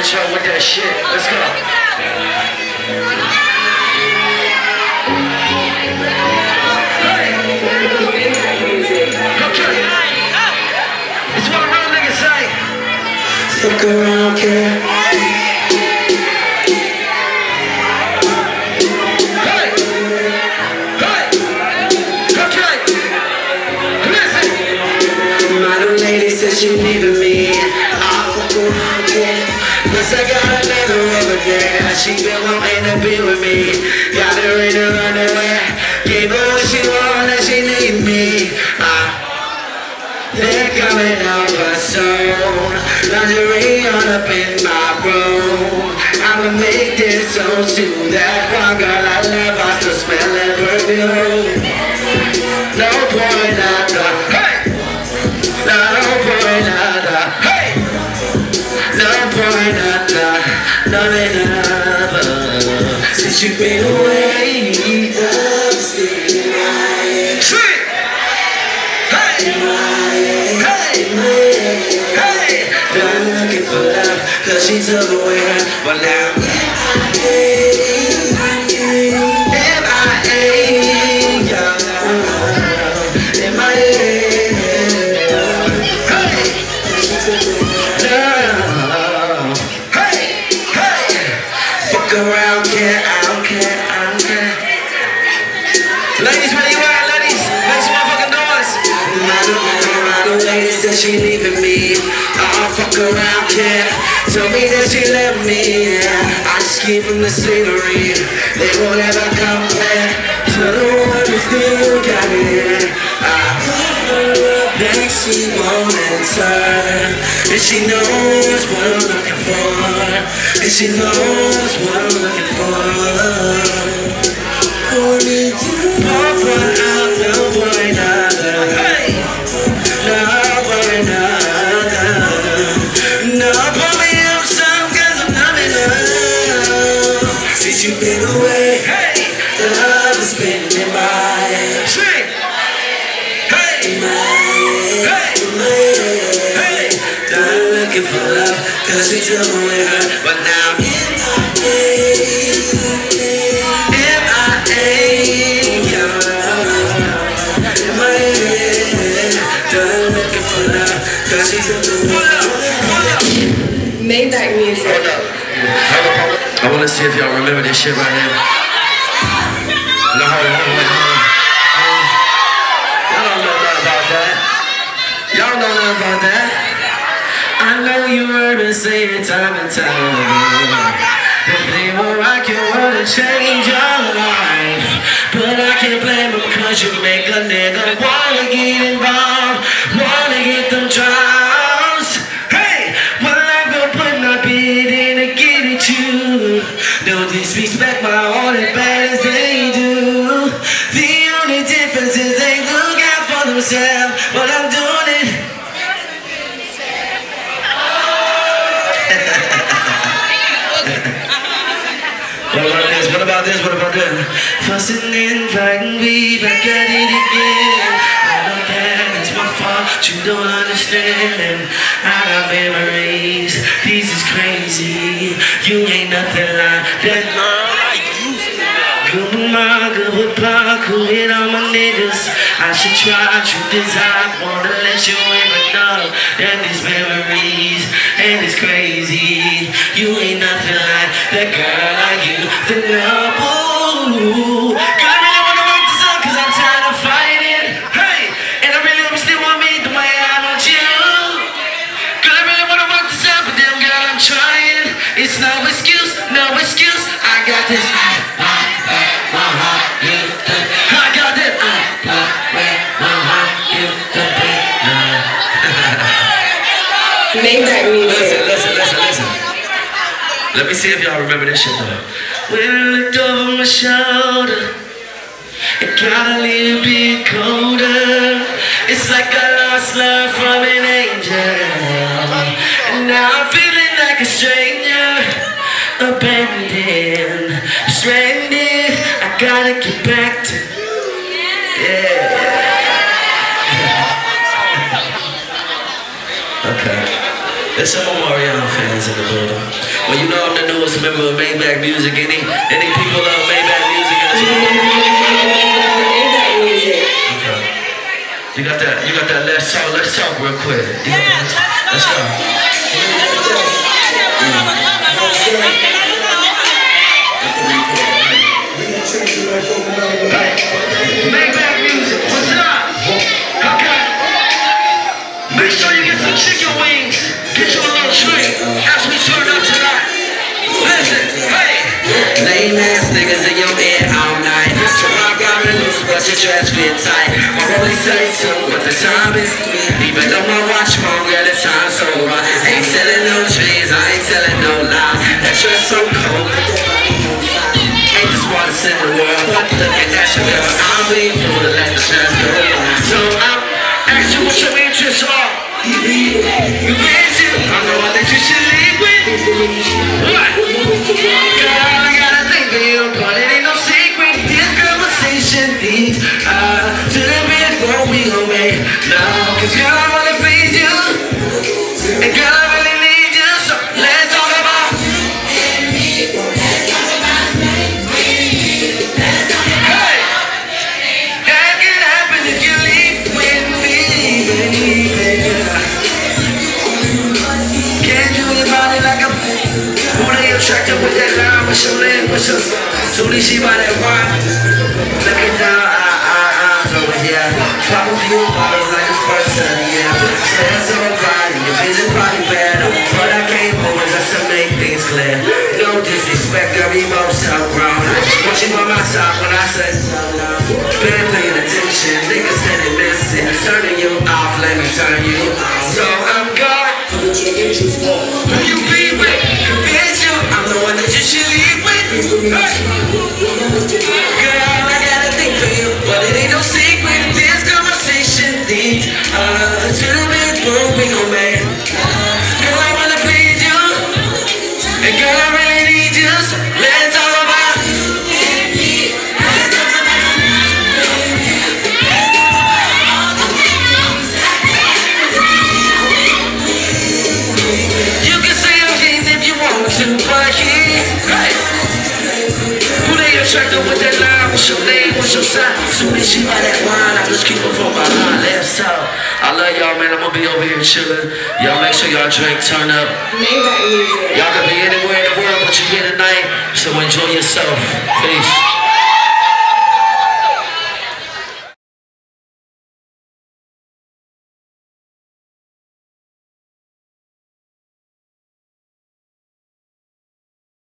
intro with that shit. Let's go. Okay. It's what a real nigga say. Fuck around, kid. Hey! Hey! Okay! Listen! My little lady said she leaving me. Plus I got another over there. She been wanting to be with me. Got her in her underwear. Gave her what she want and she need me. I they're coming out my soul Lingerie on up in my room I'ma make this song to that one girl I love I still smell that perfume Since you've been away Trick! Hey! Hey! Hey! Cause she took away but now around, kid. Told me that she left me. Yeah. I just keep them the scenery. They won't ever compare to the one who still got it. I put her up, then she won't answer. And she knows what I'm looking for. And she knows what I'm looking for. Only you. Out, Since you've been away, Hey! the love has been in my! Hey! my, Hey! my. Hey! Done looking for love, cause she took away her, but now shit right here. No, hold on, hold on, hold on. Y'all don't know nothing about that. Y'all don't know about that. I know you heard me say it time and time again. That they will rock your world and change your life. But I can't blame them cause you make a nigga wanna get involved, out but I'm doing it. What about this? What about this? What about that? Fussing and fighting, we back at it again. I know that it's my fault, you don't understand. I got memories, this is crazy. You ain't nothing like I should try, truth is I wanna let you in, but no, that these memories, and it's crazy. You ain't nothing like that girl I used to. Girl, I really wanna work this cause I'm tired of fighting. Hey, and I really you me the I you. I really wanna work this out, but damn girl, I'm trying. It's no excuse, no excuse. I got this. Maybach Listen, music. listen, listen, listen. Let me see if y'all remember this shit though. When I looked over my shoulder, it got a little bit colder. It's like I lost love from an angel. And now I'm feeling like a stranger, abandoned, stranded. I gotta get back to. Yeah. There's some Omarion fans in the building. Well, you know I'm the newest member of Maybach Music. Any any people love Maybach Music in this room? Music. Okay. You got that? You got that? Let's talk. Let's talk real quick. That? Let's go. Dress fit tight. My rollie say two, but the time is three. Even though my watch wrong, yeah, the time's over. Ain't selling no dreams, I ain't telling no lies. That dress so cold. Ain't the smartest in the world, but look at that girl. I'm being fool to let the stress go by. So I'm asking what your interests are. You fancy? I'm the one that you should leave with. What? Girl, I gotta think of you, but it uh, to the bit where we now. Cause girl, I wanna please you. And girl, I really need you. So let's talk about. Hey! That can happen if you leave with me, baby. Can't do your body like a Who they attracted with that line? What's your name? What's your Soon as she by that wine Pop a few bottles like it's first the year Stairs on the body, your vision probably better But I came over just to make things clear No disrespect, both so grown Want you by my side when I say Been paying attention, niggas steady missing Turning you off, let me turn you on So I'm gone who you be with? Convince you I'm the one that you should leave with. Hey. They with that line? What's your name? What's your sign? Soon as she buy that wine, I just keep her from behind. Let's talk. I love y'all, man. I'm gonna be over here chilling. Y'all make sure y'all drink, turn up. Y'all can be anywhere in the world, but you here tonight, so enjoy yourself. Peace.